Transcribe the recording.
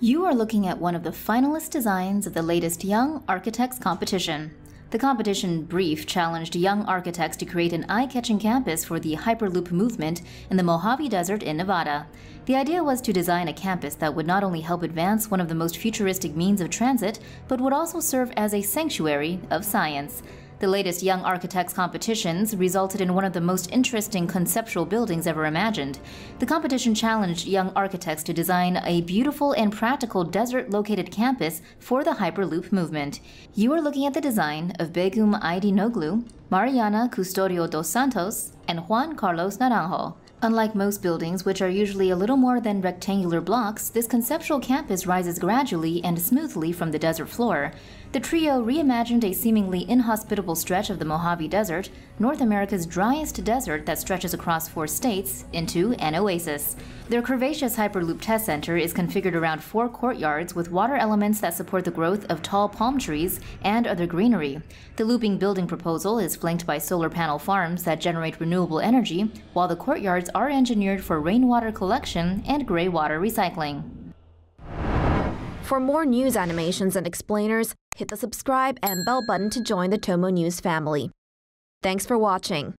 You are looking at one of the finalist designs of the latest Young Architects competition. The competition brief challenged young architects to create an eye catching campus for the Hyperloop movement in the Mojave Desert in Nevada. The idea was to design a campus that would not only help advance one of the most futuristic means of transit, but would also serve as a sanctuary of science. The latest Young Architects competitions resulted in one of the most interesting conceptual buildings ever imagined. The competition challenged young architects to design a beautiful and practical desert located campus for the Hyperloop movement. You are looking at the design of Begum Aydinoglu, Mariana Custodio dos Santos, and Juan Carlos Naranjo. Unlike most buildings, which are usually a little more than rectangular blocks, this conceptual campus rises gradually and smoothly from the desert floor. The trio reimagined a seemingly inhospitable stretch of the Mojave Desert, North America's driest desert that stretches across four states, into an oasis. Their curvaceous Hyperloop test center is configured around four courtyards with water elements that support the growth of tall palm trees and other greenery. The looping building proposal is flanked by solar panel farms that generate renewable energy, while the courtyards are engineered for rainwater collection and gray water recycling. For more news animations and explainers, hit the subscribe and bell button to join the Tomo News family. Thanks for watching.